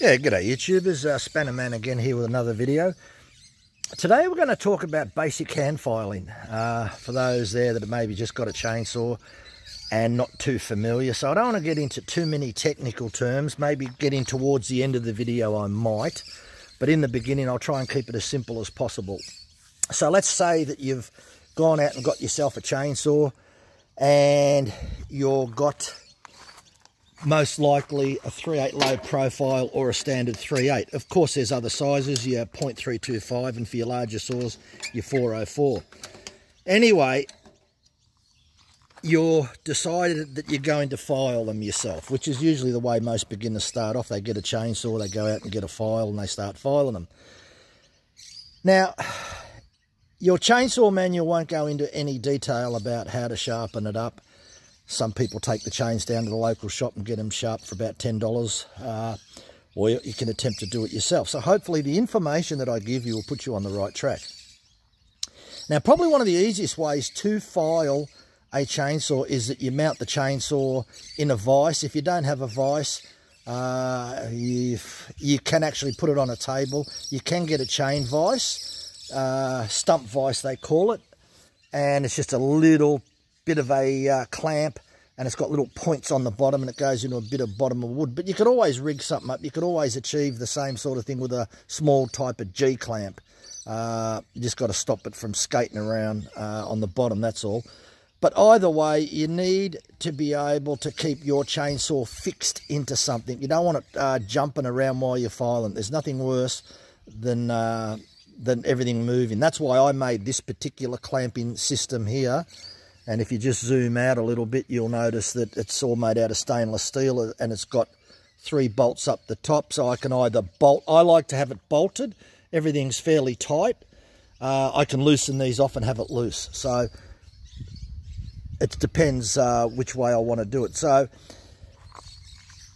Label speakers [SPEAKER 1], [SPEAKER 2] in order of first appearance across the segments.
[SPEAKER 1] Yeah, g'day YouTubers, uh, Spanner Man again here with another video. Today we're going to talk about basic hand filing uh, for those there that have maybe just got a chainsaw and not too familiar. So I don't want to get into too many technical terms, maybe getting towards the end of the video I might, but in the beginning I'll try and keep it as simple as possible. So let's say that you've gone out and got yourself a chainsaw and you've got most likely a 3.8 low profile or a standard 3.8. Of course, there's other sizes, your 0.325 and for your larger saws, your 404. Anyway, you're decided that you're going to file them yourself, which is usually the way most beginners start off. They get a chainsaw, they go out and get a file and they start filing them. Now, your chainsaw manual won't go into any detail about how to sharpen it up some people take the chains down to the local shop and get them sharp for about $10, uh, or you can attempt to do it yourself. So hopefully the information that I give you will put you on the right track. Now, probably one of the easiest ways to file a chainsaw is that you mount the chainsaw in a vise. If you don't have a vise, uh, you, you can actually put it on a table. You can get a chain vise, uh, stump vise they call it, and it's just a little bit of a uh, clamp and it's got little points on the bottom and it goes into a bit of bottom of wood. But you could always rig something up. You could always achieve the same sort of thing with a small type of G-clamp. Uh, you just got to stop it from skating around uh, on the bottom, that's all. But either way, you need to be able to keep your chainsaw fixed into something. You don't want it uh, jumping around while you're filing. There's nothing worse than uh, than everything moving. That's why I made this particular clamping system here. And if you just zoom out a little bit, you'll notice that it's all made out of stainless steel and it's got three bolts up the top. So I can either bolt, I like to have it bolted. Everything's fairly tight. Uh, I can loosen these off and have it loose. So it depends uh, which way I want to do it. So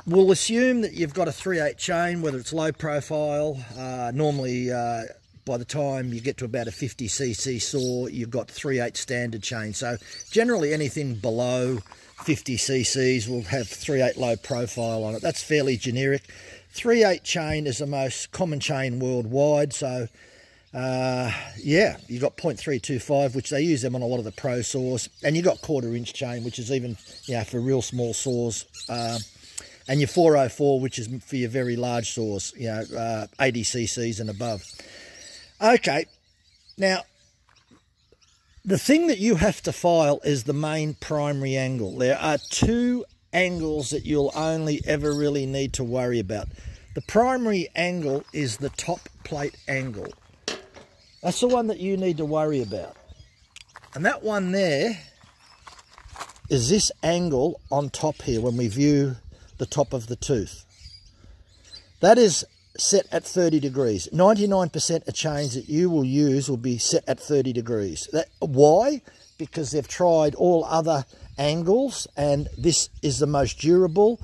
[SPEAKER 1] we'll assume that you've got a 3/8 chain, whether it's low profile, uh, normally uh, by the time you get to about a 50cc saw, you've got 3/8 standard chain. So generally anything below 50 cc's will have 3/8 low profile on it. That's fairly generic. 3/8 chain is the most common chain worldwide. So uh, yeah, you've got 0.325, which they use them on a lot of the pro saws. And you've got quarter inch chain, which is even, you know, for real small saws. Uh, and your 404, which is for your very large saws, you know, uh, 80 cc's and above. Okay, now the thing that you have to file is the main primary angle. There are two angles that you'll only ever really need to worry about. The primary angle is the top plate angle. That's the one that you need to worry about. And that one there is this angle on top here when we view the top of the tooth. That is set at 30 degrees. 99% of chains that you will use will be set at 30 degrees. That, why? Because they've tried all other angles and this is the most durable.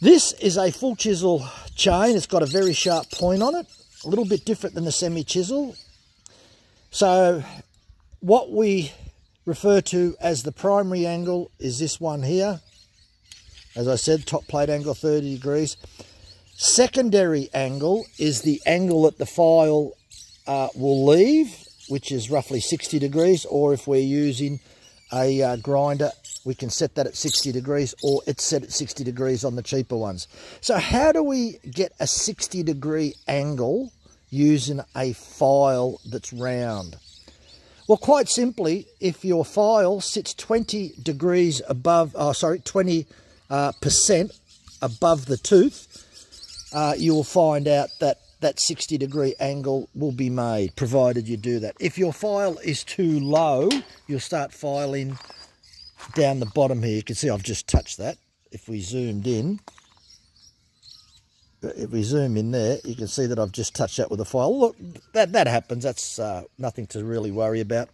[SPEAKER 1] This is a full chisel chain. It's got a very sharp point on it. A little bit different than the semi-chisel. So what we refer to as the primary angle is this one here. As I said, top plate angle 30 degrees. Secondary angle is the angle that the file uh, will leave, which is roughly 60 degrees, or if we're using a uh, grinder, we can set that at 60 degrees, or it's set at 60 degrees on the cheaper ones. So how do we get a 60 degree angle using a file that's round? Well, quite simply, if your file sits 20 degrees above, oh, sorry, 20 uh, percent above the tooth, uh, you will find out that that 60 degree angle will be made, provided you do that. If your file is too low, you'll start filing down the bottom here. You can see I've just touched that. If we zoomed in, if we zoom in there, you can see that I've just touched that with a file. Look, that, that happens. That's uh, nothing to really worry about.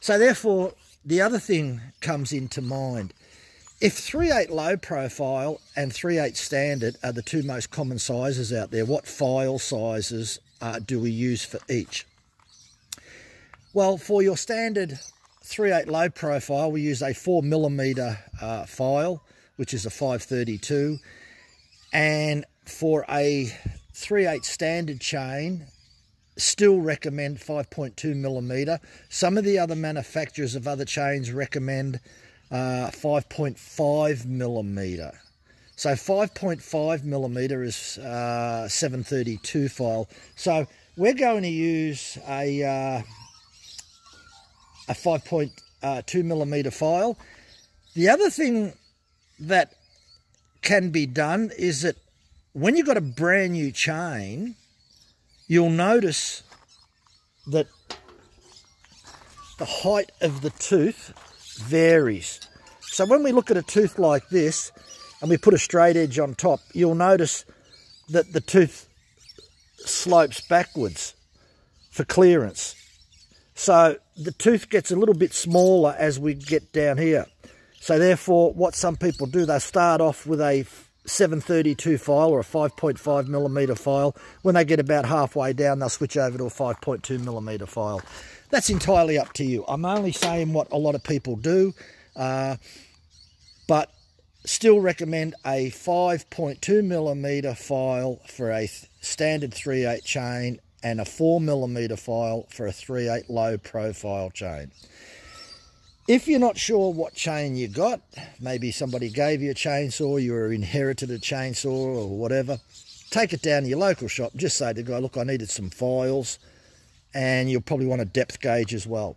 [SPEAKER 1] So therefore, the other thing comes into mind. If 3.8 low profile and 3.8 standard are the two most common sizes out there, what file sizes uh, do we use for each? Well, for your standard 3.8 low profile, we use a 4 millimeter uh, file, which is a 532. And for a 3/8 standard chain still recommend 5.2 millimeter. Some of the other manufacturers of other chains recommend uh, 5.5 millimeter. So 5.5 millimeter is uh, 732 file. So we're going to use a uh, a 5.2 uh, millimeter file. The other thing that can be done is that when you've got a brand new chain, you'll notice that the height of the tooth varies. So when we look at a tooth like this and we put a straight edge on top, you'll notice that the tooth slopes backwards for clearance. So the tooth gets a little bit smaller as we get down here. So therefore, what some people do, they start off with a 732 file or a 5.5 millimeter file. When they get about halfway down, they'll switch over to a 5.2 millimeter file. That's entirely up to you. I'm only saying what a lot of people do, uh, but still recommend a 5.2 millimeter file for a standard 3/8 chain and a 4 millimeter file for a 3/8 low profile chain. If you're not sure what chain you got, maybe somebody gave you a chainsaw, you were inherited a chainsaw or whatever, take it down to your local shop. Just say to the guy, look, I needed some files, and you'll probably want a depth gauge as well.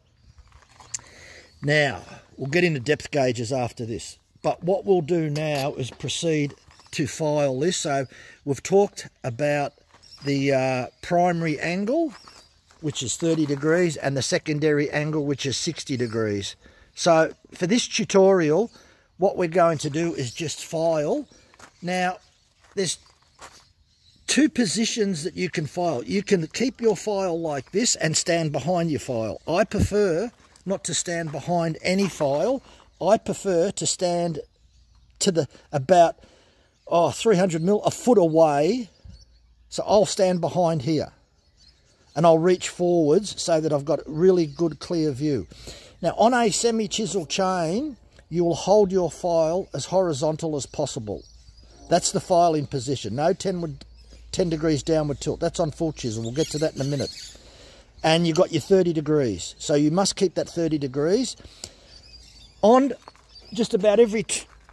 [SPEAKER 1] Now, we'll get into depth gauges after this. But what we'll do now is proceed to file this. So we've talked about the uh, primary angle, which is 30 degrees, and the secondary angle, which is 60 degrees. So for this tutorial, what we're going to do is just file. Now, there's two positions that you can file. You can keep your file like this and stand behind your file. I prefer not to stand behind any file. I prefer to stand to the about oh 300 mil a foot away so I'll stand behind here and I'll reach forwards so that I've got really good clear view. Now on a semi-chisel chain, you will hold your file as horizontal as possible. That's the filing position. No 10, 10 degrees downward tilt. That's on full chisel. We'll get to that in a minute. And you've got your 30 degrees. So you must keep that 30 degrees. On just about every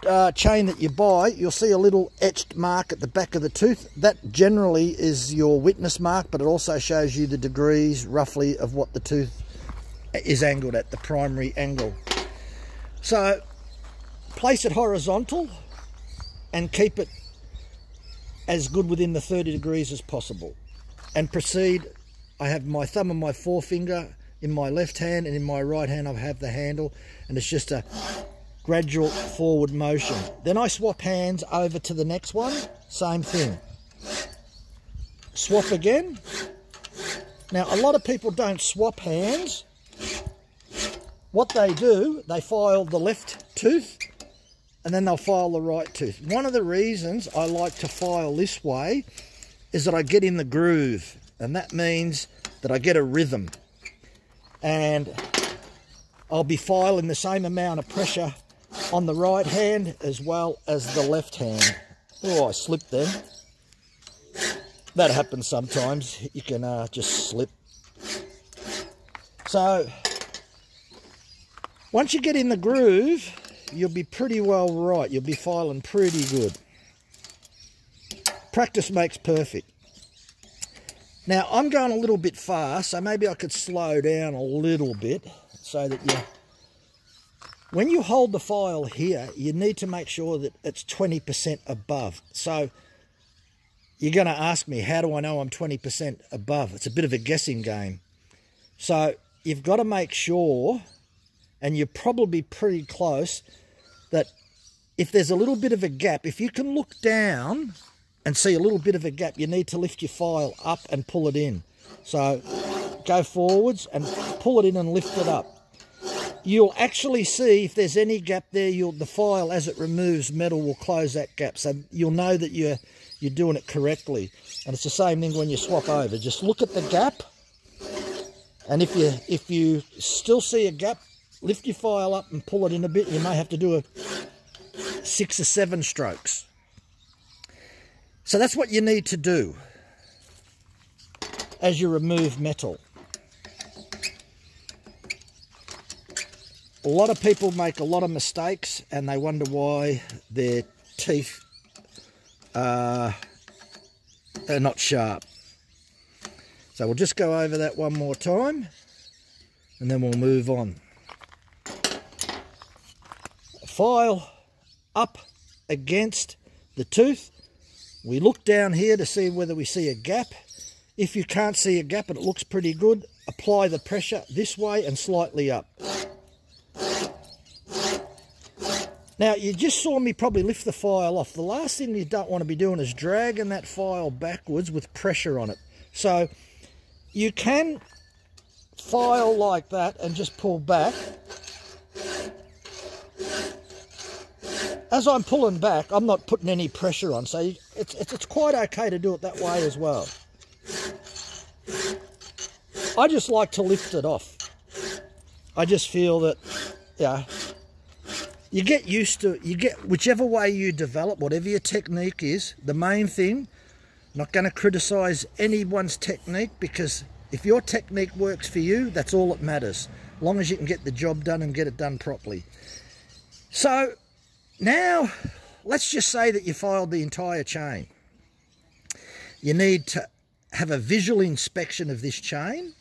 [SPEAKER 1] uh, chain that you buy, you'll see a little etched mark at the back of the tooth. That generally is your witness mark, but it also shows you the degrees roughly of what the tooth is angled at, the primary angle. So place it horizontal and keep it as good within the 30 degrees as possible. And proceed, I have my thumb and my forefinger in my left hand and in my right hand I have the handle and it's just a gradual forward motion. Then I swap hands over to the next one, same thing. Swap again. Now, a lot of people don't swap hands. What they do, they file the left tooth and then they'll file the right tooth. One of the reasons I like to file this way is that I get in the groove and that means that I get a rhythm and I'll be filing the same amount of pressure on the right hand as well as the left hand. Oh, I slipped then. That happens sometimes. You can uh, just slip. So, once you get in the groove, you'll be pretty well right. You'll be filing pretty good. Practice makes perfect. Now, I'm going a little bit fast, so maybe I could slow down a little bit so that you when you hold the file here, you need to make sure that it's 20% above. So you're going to ask me, how do I know I'm 20% above? It's a bit of a guessing game. So you've got to make sure, and you're probably pretty close, that if there's a little bit of a gap, if you can look down and see a little bit of a gap, you need to lift your file up and pull it in. So go forwards and pull it in and lift it up you'll actually see if there's any gap there, you'll, the file as it removes metal will close that gap. So you'll know that you're, you're doing it correctly. And it's the same thing when you swap over. Just look at the gap. And if you, if you still see a gap, lift your file up and pull it in a bit. You may have to do a six or seven strokes. So that's what you need to do as you remove metal. A lot of people make a lot of mistakes and they wonder why their teeth uh, are not sharp. So we'll just go over that one more time and then we'll move on. File up against the tooth. We look down here to see whether we see a gap. If you can't see a gap and it looks pretty good, apply the pressure this way and slightly up. Now, you just saw me probably lift the file off. The last thing you don't want to be doing is dragging that file backwards with pressure on it. So, you can file like that and just pull back. As I'm pulling back, I'm not putting any pressure on, so it's, it's, it's quite okay to do it that way as well. I just like to lift it off. I just feel that, yeah, you get used to you get whichever way you develop whatever your technique is the main thing not going to criticize anyone's technique because if your technique works for you that's all that matters as long as you can get the job done and get it done properly so now let's just say that you filed the entire chain you need to have a visual inspection of this chain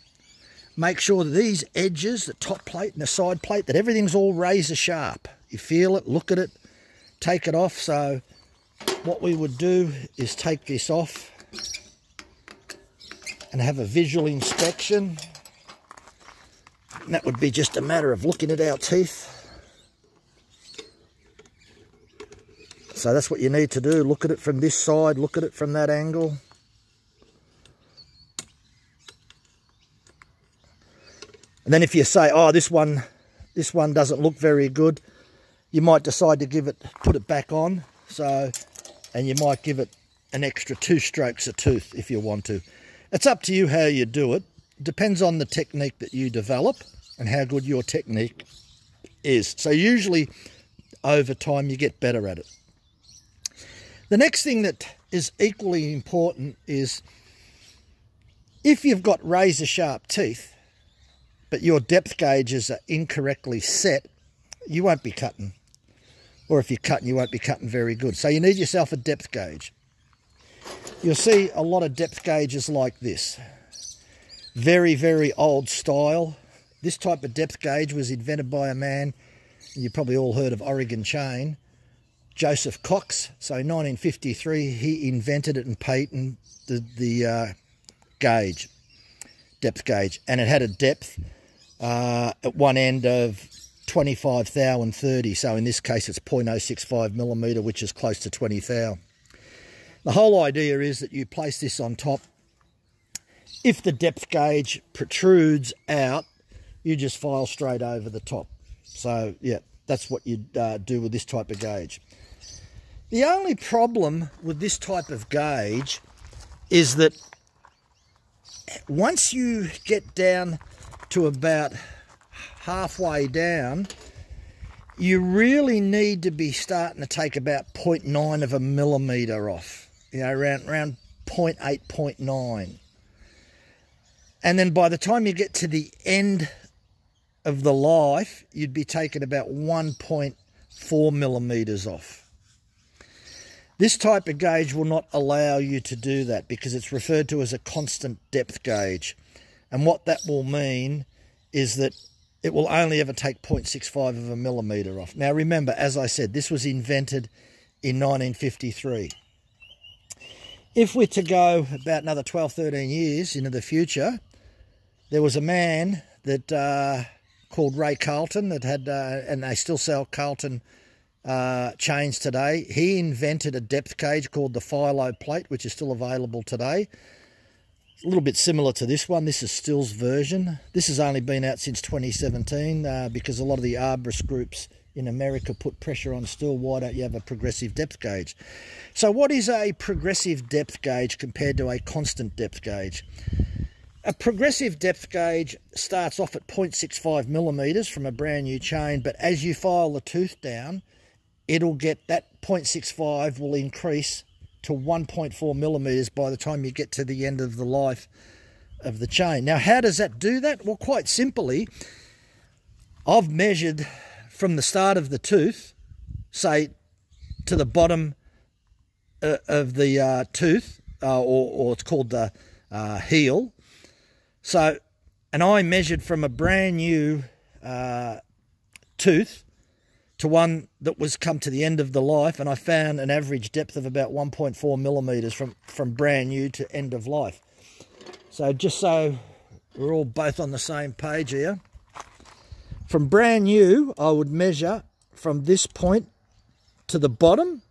[SPEAKER 1] make sure that these edges the top plate and the side plate that everything's all razor sharp you feel it, look at it, take it off. So what we would do is take this off and have a visual inspection. And that would be just a matter of looking at our teeth. So that's what you need to do. Look at it from this side, look at it from that angle. And then if you say, oh, this one, this one doesn't look very good, you might decide to give it, put it back on. So, and you might give it an extra two strokes a tooth if you want to. It's up to you how you do it. Depends on the technique that you develop and how good your technique is. So usually over time you get better at it. The next thing that is equally important is if you've got razor sharp teeth, but your depth gauges are incorrectly set, you won't be cutting or if you're cutting, you won't be cutting very good. So you need yourself a depth gauge. You'll see a lot of depth gauges like this. Very, very old style. This type of depth gauge was invented by a man, you probably all heard of Oregon Chain, Joseph Cox. So in 1953, he invented it and patented the, the uh, gauge, depth gauge. And it had a depth uh, at one end of 25 thou and 30. So in this case, it's 0.065 millimetre, which is close to 20 thou. The whole idea is that you place this on top. If the depth gauge protrudes out, you just file straight over the top. So yeah, that's what you uh, do with this type of gauge. The only problem with this type of gauge is that once you get down to about halfway down, you really need to be starting to take about 0.9 of a millimetre off, you know, around, around 0.8, 0.9. And then by the time you get to the end of the life, you'd be taking about 1.4 millimetres off. This type of gauge will not allow you to do that because it's referred to as a constant depth gauge. And what that will mean is that it will only ever take 0.65 of a millimetre off. Now remember, as I said, this was invented in 1953. If we're to go about another 12, 13 years into the future, there was a man that uh, called Ray Carlton that had, uh, and they still sell Carlton uh, today. He invented a depth gauge called the File-O-Plate, which is still available today a little bit similar to this one. This is Stihl's version. This has only been out since 2017 uh, because a lot of the arborist groups in America put pressure on Still. Why don't you have a progressive depth gauge? So what is a progressive depth gauge compared to a constant depth gauge? A progressive depth gauge starts off at 0.65 millimeters from a brand new chain, but as you file the tooth down, it'll get that 0.65 will increase to 1.4 millimeters by the time you get to the end of the life of the chain. Now, how does that do that? Well, quite simply, I've measured from the start of the tooth, say, to the bottom uh, of the uh, tooth, uh, or, or, it's called the uh, heel. So, and I measured from a brand new uh, tooth to one that was come to the end of the life, and I found an average depth of about 1.4 millimeters from, from brand new to end of life. So just so we're all both on the same page here, from brand new, I would measure from this point to the bottom,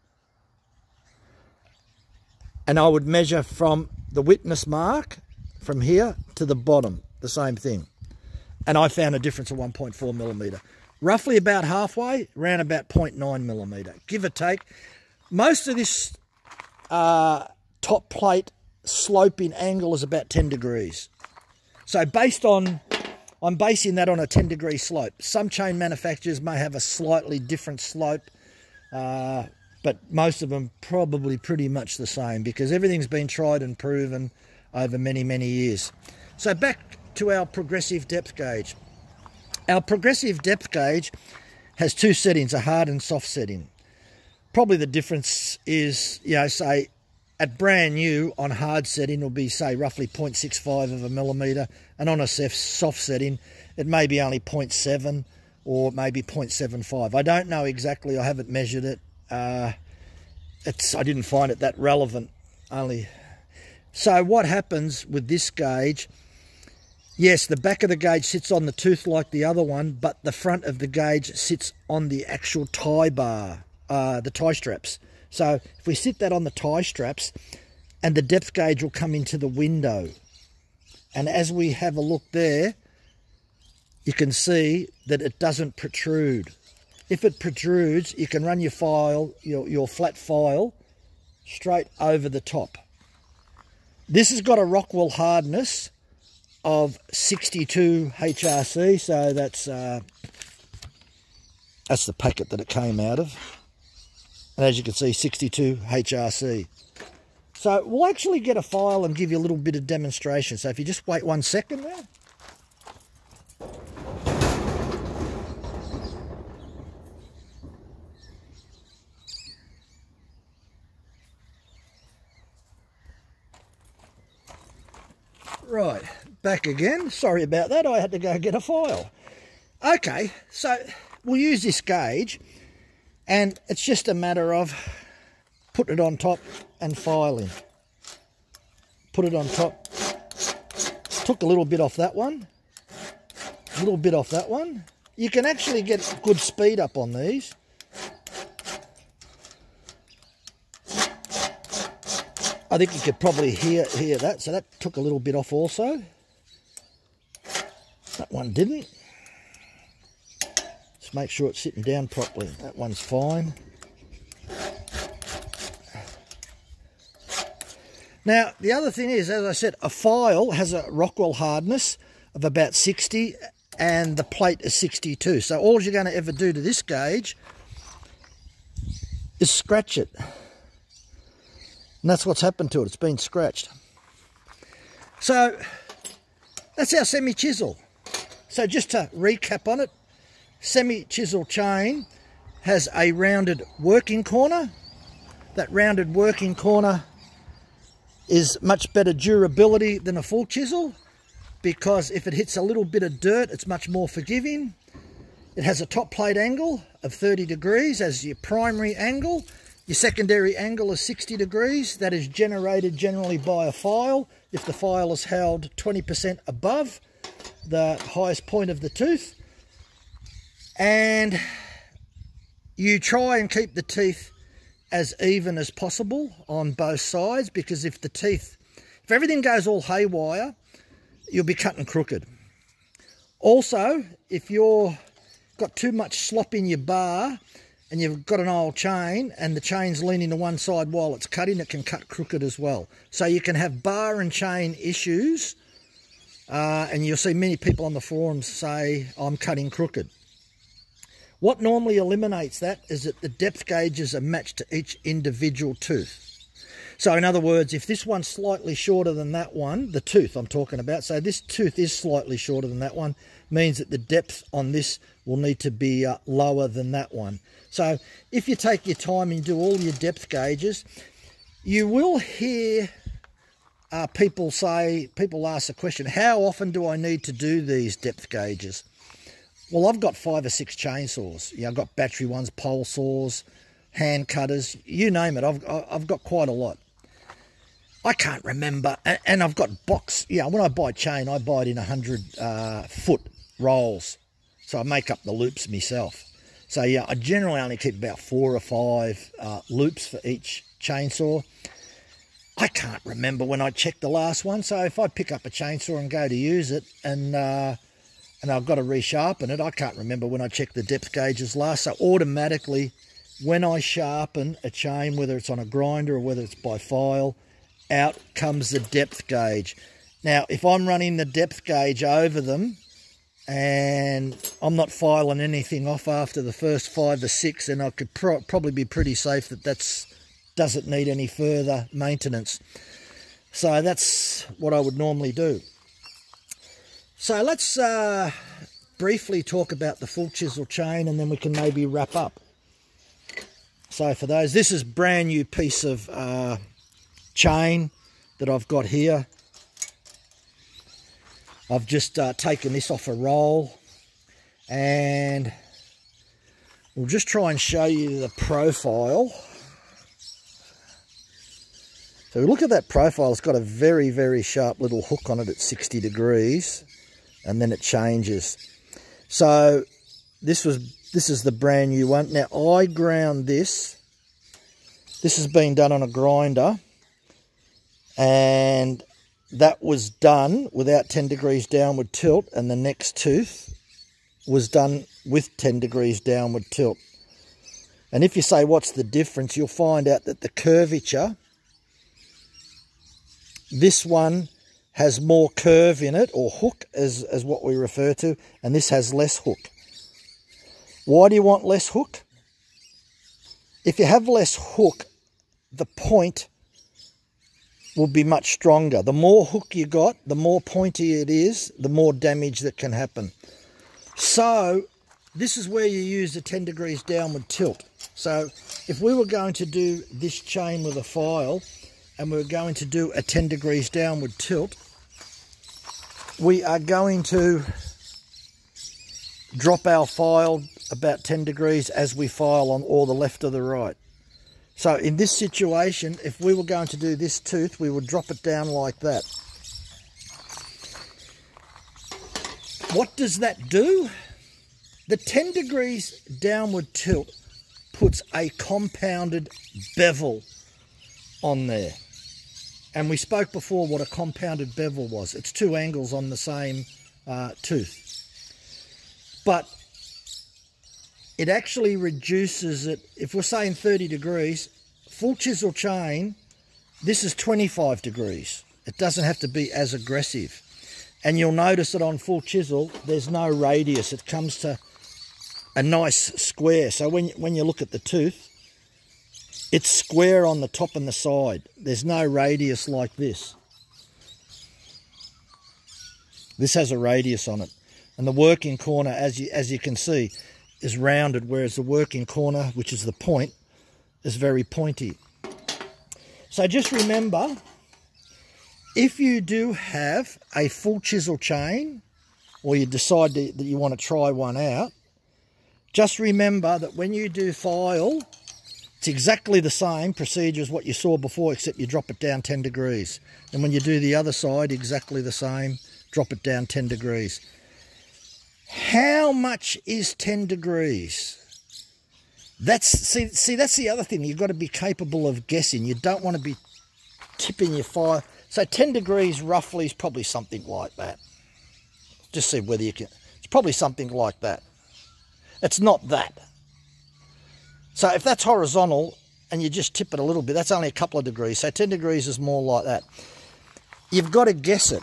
[SPEAKER 1] and I would measure from the witness mark from here to the bottom, the same thing. And I found a difference of 1.4 millimeter roughly about halfway, around about 0.9 millimetre, give or take. Most of this uh, top plate sloping angle is about 10 degrees. So based on, I'm basing that on a 10 degree slope. Some chain manufacturers may have a slightly different slope, uh, but most of them probably pretty much the same because everything's been tried and proven over many, many years. So back to our progressive depth gauge. Our progressive depth gauge has two settings, a hard and soft setting. Probably the difference is, you know, say at brand new on hard setting will be say roughly 0.65 of a millimetre and on a soft setting it may be only 0.7 or maybe 0.75. I don't know exactly, I haven't measured it. Uh, it's I didn't find it that relevant only. So what happens with this gauge Yes, the back of the gauge sits on the tooth like the other one, but the front of the gauge sits on the actual tie bar, uh, the tie straps. So if we sit that on the tie straps, and the depth gauge will come into the window. And as we have a look there, you can see that it doesn't protrude. If it protrudes, you can run your file, your, your flat file, straight over the top. This has got a Rockwell hardness of 62 HRC. So that's uh, that's the packet that it came out of. And as you can see, 62 HRC. So we'll actually get a file and give you a little bit of demonstration. So if you just wait one second there. Right, back again. Sorry about that. I had to go get a file. Okay, so we'll use this gauge and it's just a matter of putting it on top and filing. Put it on top. Took a little bit off that one. A little bit off that one. You can actually get good speed up on these. I think you could probably hear hear that. So that took a little bit off also. That one didn't. Just make sure it's sitting down properly. That one's fine. Now, the other thing is, as I said, a file has a Rockwell hardness of about 60 and the plate is 62. So all you're going to ever do to this gauge is scratch it. And that's what's happened to it. It's been scratched. So that's our semi-chisel. So just to recap on it, semi-chisel chain has a rounded working corner. That rounded working corner is much better durability than a full chisel because if it hits a little bit of dirt, it's much more forgiving. It has a top plate angle of 30 degrees as your primary angle. Your secondary angle is 60 degrees. That is generated generally by a file. If the file is held 20% above, the highest point of the tooth and you try and keep the teeth as even as possible on both sides because if the teeth, if everything goes all haywire, you'll be cutting crooked. Also, if you're got too much slop in your bar and you've got an old chain and the chain's leaning to one side while it's cutting, it can cut crooked as well. So you can have bar and chain issues uh, and you'll see many people on the forums say, I'm cutting crooked. What normally eliminates that is that the depth gauges are matched to each individual tooth. So in other words, if this one's slightly shorter than that one, the tooth I'm talking about, so this tooth is slightly shorter than that one, means that the depth on this will need to be uh, lower than that one. So if you take your time and do all your depth gauges, you will hear uh, people say, people ask the question, how often do I need to do these depth gauges? Well, I've got five or six chainsaws. Yeah, I've got battery ones, pole saws, hand cutters, you name it. I've, I've got quite a lot. I can't remember. And I've got box. Yeah, when I buy chain, I buy it in 100 uh, foot rolls. So I make up the loops myself. So yeah, I generally only keep about four or five uh, loops for each chainsaw. I can't remember when I checked the last one. So if I pick up a chainsaw and go to use it and uh, and I've got to resharpen it, I can't remember when I checked the depth gauges last. So automatically, when I sharpen a chain, whether it's on a grinder or whether it's by file, out comes the depth gauge. Now, if I'm running the depth gauge over them and I'm not filing anything off after the first five or six, then I could pro probably be pretty safe that that's doesn't need any further maintenance. So that's what I would normally do. So let's uh, briefly talk about the full chisel chain and then we can maybe wrap up. So for those, this is brand new piece of uh, chain that I've got here. I've just uh, taken this off a roll and we'll just try and show you the profile. So look at that profile, it's got a very, very sharp little hook on it at 60 degrees and then it changes. So this was this is the brand new one. Now I ground this. This has been done on a grinder and that was done without 10 degrees downward tilt and the next tooth was done with 10 degrees downward tilt. And if you say what's the difference, you'll find out that the curvature, this one has more curve in it, or hook as, as what we refer to, and this has less hook. Why do you want less hook? If you have less hook, the point will be much stronger. The more hook you got, the more pointy it is, the more damage that can happen. So this is where you use the 10 degrees downward tilt. So if we were going to do this chain with a file and we are going to do a 10 degrees downward tilt, we are going to drop our file about 10 degrees as we file on all the left or the right. So in this situation, if we were going to do this tooth, we would drop it down like that. What does that do? The 10 degrees downward tilt puts a compounded bevel on there. And we spoke before what a compounded bevel was. It's two angles on the same uh, tooth. But it actually reduces it. If we're saying 30 degrees, full chisel chain, this is 25 degrees. It doesn't have to be as aggressive. And you'll notice that on full chisel, there's no radius. It comes to a nice square. So when, when you look at the tooth, it's square on the top and the side. There's no radius like this. This has a radius on it. And the working corner, as you, as you can see, is rounded, whereas the working corner, which is the point, is very pointy. So just remember, if you do have a full chisel chain, or you decide that you want to try one out, just remember that when you do file, it's exactly the same procedure as what you saw before, except you drop it down 10 degrees. And when you do the other side, exactly the same, drop it down 10 degrees. How much is 10 degrees? That's see see that's the other thing. You've got to be capable of guessing. You don't want to be tipping your fire. So 10 degrees roughly is probably something like that. Just see whether you can. It's probably something like that. It's not that. So if that's horizontal and you just tip it a little bit, that's only a couple of degrees. So 10 degrees is more like that. You've got to guess it.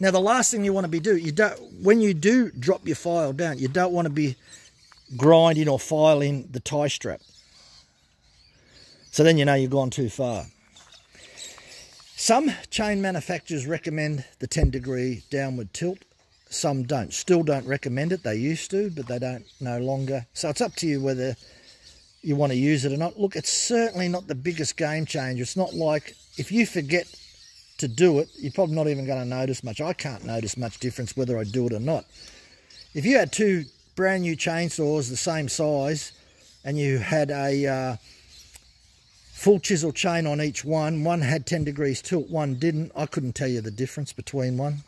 [SPEAKER 1] Now, the last thing you want to be do, you don't when you do drop your file down, you don't want to be grinding or filing the tie strap. So then you know you've gone too far. Some chain manufacturers recommend the 10 degree downward tilt. Some don't. Stihl don't recommend it. They used to, but they don't no longer. So it's up to you whether you want to use it or not. Look, it's certainly not the biggest game changer. It's not like if you forget to do it, you're probably not even going to notice much. I can't notice much difference whether I do it or not. If you had two brand new chainsaws the same size and you had a uh, full chisel chain on each one, one had 10 degrees tilt, one didn't, I couldn't tell you the difference between one.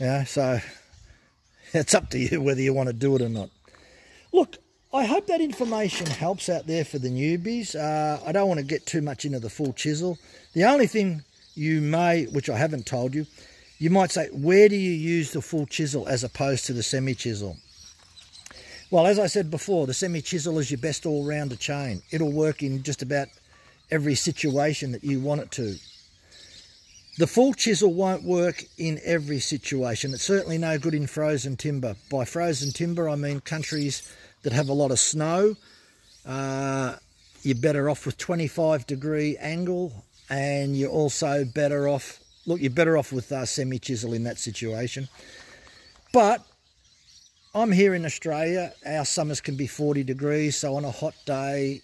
[SPEAKER 1] Yeah, so it's up to you whether you want to do it or not. Look, I hope that information helps out there for the newbies. Uh, I don't want to get too much into the full chisel. The only thing you may, which I haven't told you, you might say, where do you use the full chisel as opposed to the semi-chisel? Well, as I said before, the semi-chisel is your best all-rounder chain. It'll work in just about every situation that you want it to. The full chisel won't work in every situation. It's certainly no good in frozen timber. By frozen timber, I mean countries that have a lot of snow. Uh, you're better off with 25 degree angle and you're also better off, look, you're better off with uh, semi-chisel in that situation. But I'm here in Australia. Our summers can be 40 degrees, so on a hot day,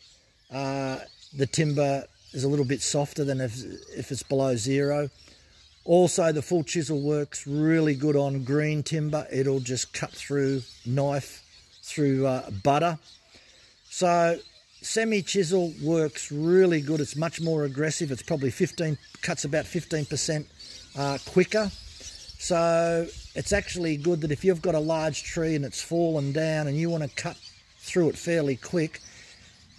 [SPEAKER 1] uh, the timber is a little bit softer than if, if it's below zero. Also, the full chisel works really good on green timber. It'll just cut through knife through uh, butter. So semi-chisel works really good. It's much more aggressive. It's probably 15, cuts about 15% uh, quicker. So it's actually good that if you've got a large tree and it's fallen down and you want to cut through it fairly quick,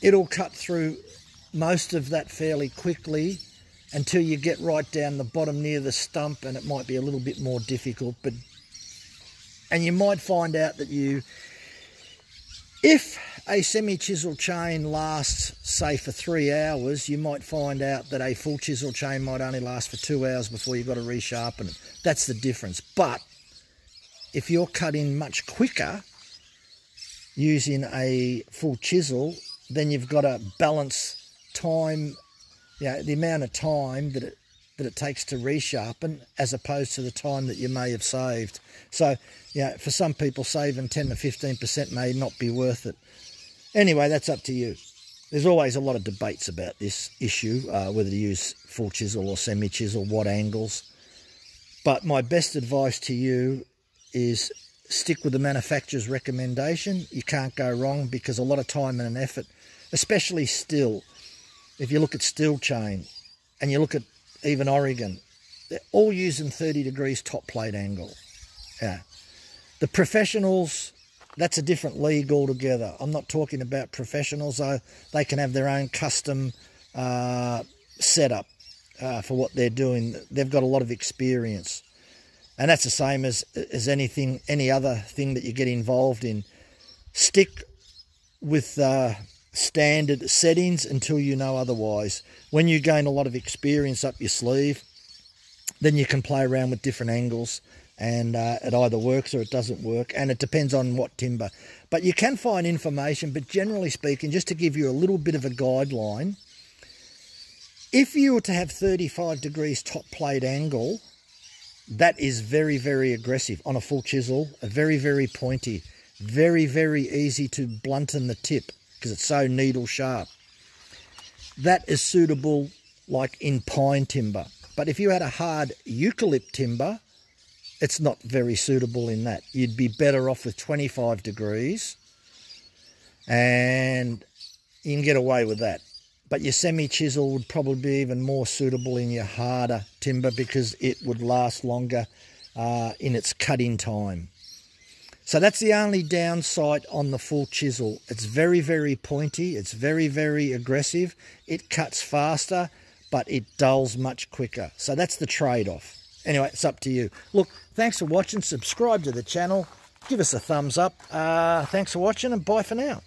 [SPEAKER 1] it'll cut through most of that fairly quickly until you get right down the bottom near the stump and it might be a little bit more difficult but and you might find out that you if a semi-chisel chain lasts, say, for three hours, you might find out that a full chisel chain might only last for two hours before you've got to resharpen it. That's the difference. But if you're cutting much quicker using a full chisel, then you've got to balance time, you know, the amount of time that it that it takes to resharpen as opposed to the time that you may have saved. So, yeah, for some people, saving 10 to 15% may not be worth it. Anyway, that's up to you. There's always a lot of debates about this issue, uh, whether to use full chisel or semi-chisel, what angles. But my best advice to you is stick with the manufacturer's recommendation. You can't go wrong because a lot of time and an effort, especially Stihl, if you look at Stihl chain and you look at even Oregon, they're all using 30 degrees top plate angle. Yeah. The professionals, that's a different league altogether. I'm not talking about professionals, though. They can have their own custom uh, setup uh, for what they're doing. They've got a lot of experience. And that's the same as, as anything, any other thing that you get involved in. Stick with uh, standard settings until you know otherwise. When you gain a lot of experience up your sleeve, then you can play around with different angles and uh, it either works or it doesn't work and it depends on what timber. But you can find information, but generally speaking, just to give you a little bit of a guideline, if you were to have 35 degrees top plate angle, that is very, very aggressive on a full chisel, very, very pointy, very, very easy to blunten the tip because it's so needle sharp. That is suitable like in pine timber. But if you had a hard eucalypt timber, it's not very suitable in that. You'd be better off with 25 degrees and you can get away with that. But your semi-chisel would probably be even more suitable in your harder timber because it would last longer uh, in its cutting time. So that's the only downside on the full chisel. It's very, very pointy. It's very, very aggressive. It cuts faster, but it dulls much quicker. So that's the trade-off. Anyway, it's up to you. Look, thanks for watching. Subscribe to the channel. Give us a thumbs up. Uh, thanks for watching and bye for now.